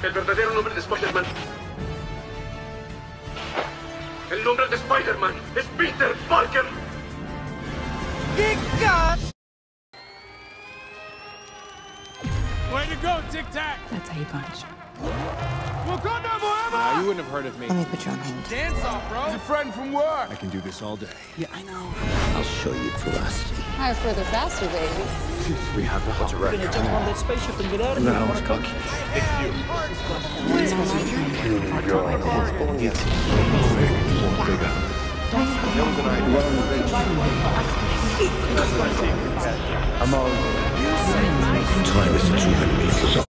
El verdadero nombre de Spider-Man. El nombre de Spider-Man es Peter Parker. Way to go, Tic Tac! That's how you punch. Wakanda forever! Now, you wouldn't have heard of me. Let me put you on hold. Dance off, bro. He's a friend from work. I can do this all day. Yeah, I know. I'll show you ferocity. Higher, further, faster, baby. We have a What's a record? Jump on that spaceship and get out of here. No, here. I was cocky. I'm all Time is a true enemy.